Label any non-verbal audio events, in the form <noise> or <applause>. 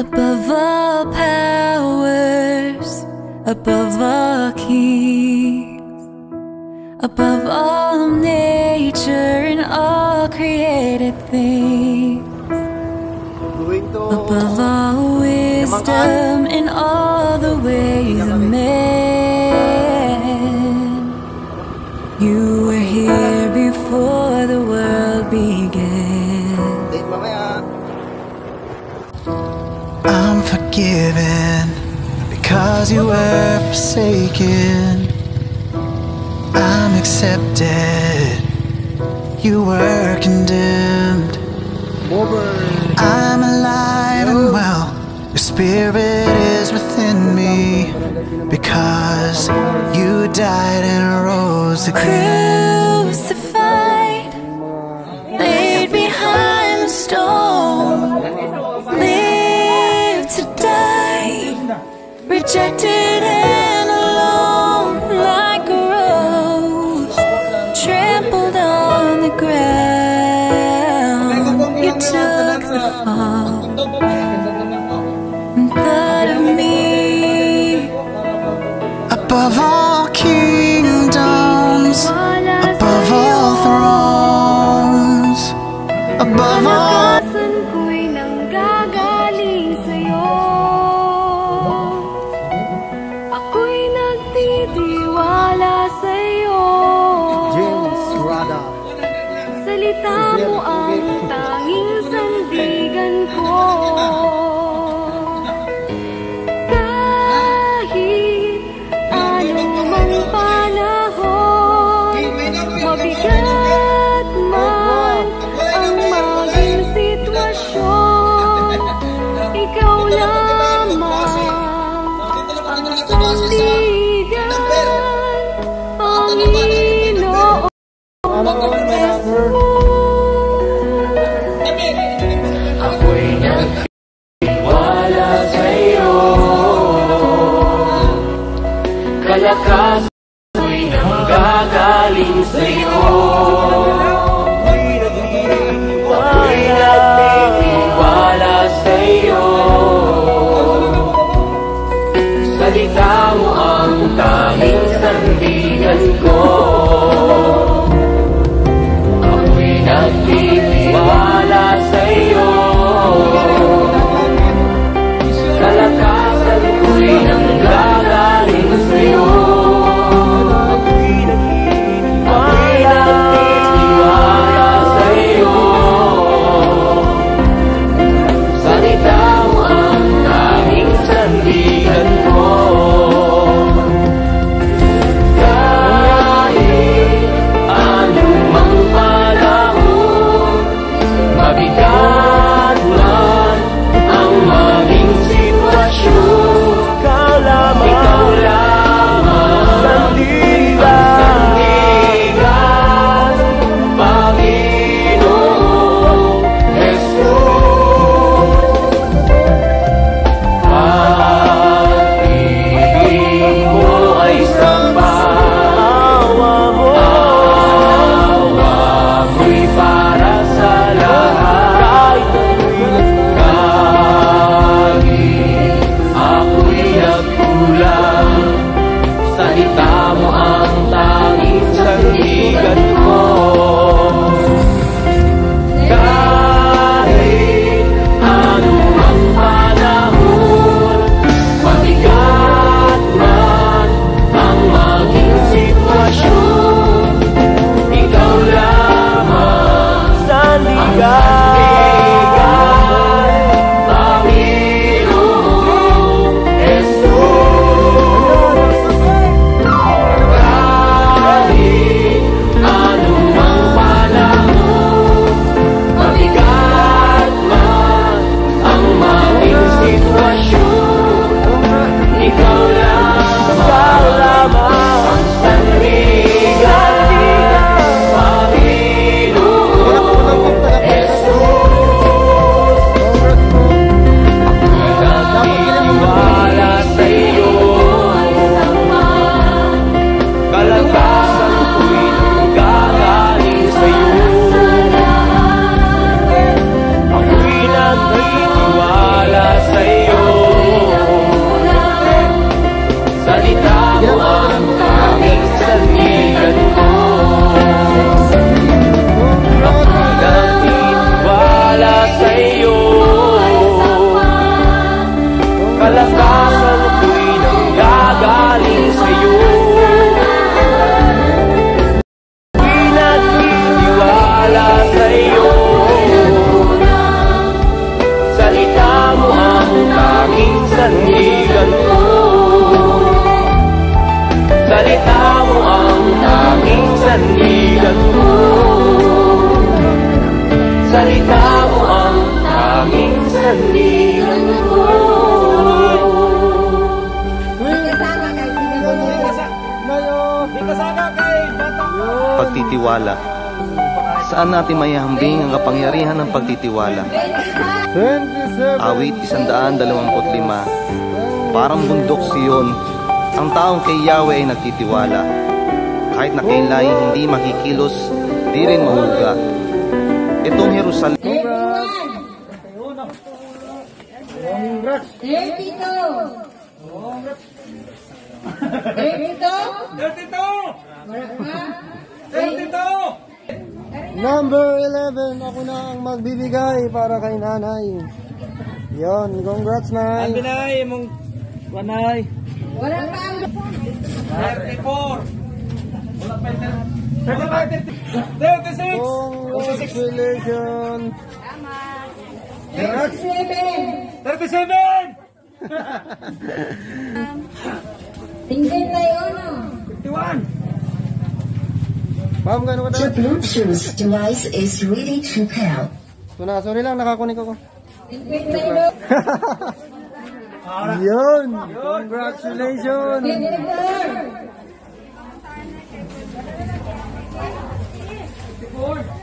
Above all powers, above all kings, above all nature and all created things, above all wisdom and all the ways of man. I'm forgiven because you were forsaken. I'm accepted. You were condemned. I'm alive and well. Your spirit is within me because you died and rose again. Rejected and alone, like a rose, trampled on the ground. You took the fall and thought of me. Above all kingdoms, above all thrones, above all. Kalakas ko'y nanggagaling sa'yo Pagtitiwala. Saan natin mayahambing ang kapangyarihan ng pagtitiwala? 27. Awit 125 Parang bundok siyon Ang taong kay Yahweh ay nagtitiwala. Kahit na kailan hindi makikilos Di rin mahuga. Itong Jerusalem Number 11, ako na ang magbibigay para kay nanay. Yon, congrats nay. Binay mong wanay. Congratulations. Tingin tayo, no? Ma'am, gano'n ka The Bluetooth device is ready to pair. Tuna, sorry lang, nakakunik ako. <laughs> Yun! Congratulations! Congratulations!